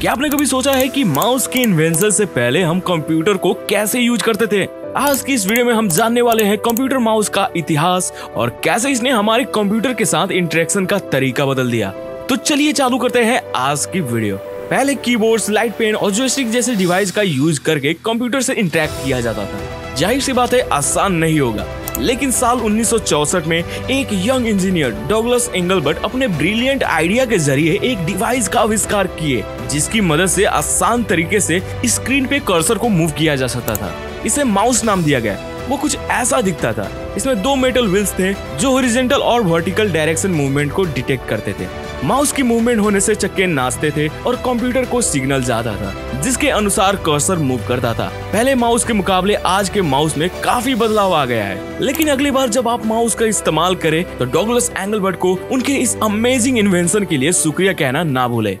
क्या आपने कभी सोचा है कि माउस के इन्वेंशन से पहले हम कंप्यूटर को कैसे यूज़ करते थे? आज की इस वीडियो में हम जानने वाले हैं कंप्यूटर माउस का इतिहास और कैसे इसने हमारे कंप्यूटर के साथ इंटरेक्शन का तरीका बदल दिया। तो चलिए चालू करते हैं आज की वीडियो। पहले कीबोर्ड्स, लाइट पेन और जोस्टिक जैसे डिवाइस का यूज़ करके कंप्यूटर से इंटरेक्ट किया जाता था। ज़ाहिर सी बात है आसान नहीं होगा। लेकिन साल 1964 में एक यंग इंजीनियर डॉगलस एंगलबर्ट अपने ब्रिलियंट आइडिया के ज़रिए एक डिवाइस का आविष्कार किए, जिसकी मदद से आसान तरीके से स्क्रीन पे कर्सर को मूव किया जा सकता था। इसे माउस नाम दिया गया। वो कुछ ऐसा दिखता था। इसमें दो मेटल व्हील्स थे, जो ओरिजेंटल और वर्टिकल डायरेक्शन मूवमेंट को डिटेक्ट करते थे। माउस की मूवमेंट होने से चक्के नाचते थे और कंप्यूटर को सिग्नल जाता था, जिसके अनुसार कर्सर मूव करता था। पहले माउस के मुकाबले आज के माउस में काफ़ी बदलाव आ गया है। लेकिन अगली बार जब आप माउस का इस्तेमाल करें तो डॉगलस एंगलबर्ट को उनके इस अमेजिंग इन्वेंशन के लिए शुक्रिया कहना ना भूले।